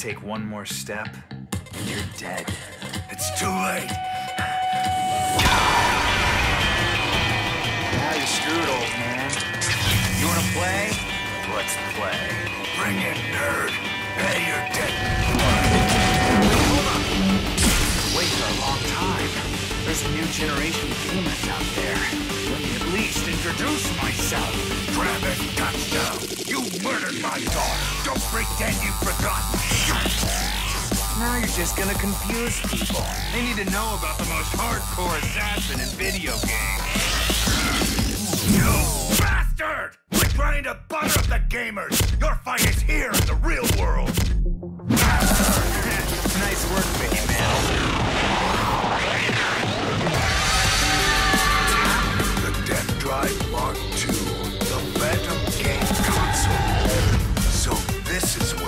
take one more step, and you're dead. It's too late. Now you're screwed, old man. You wanna play? Let's play. Bring it, nerd. Pay your debt. Wait for a long time. There's a new generation of gamers out there. Let me at least introduce myself. Travis Touchdown. You murdered my daughter. Don't pretend you've forgotten. Now you're just gonna confuse people. They need to know about the most hardcore assassin in video games. You bastard! We're trying to butter up the gamers. Your fight is here in the real world. This is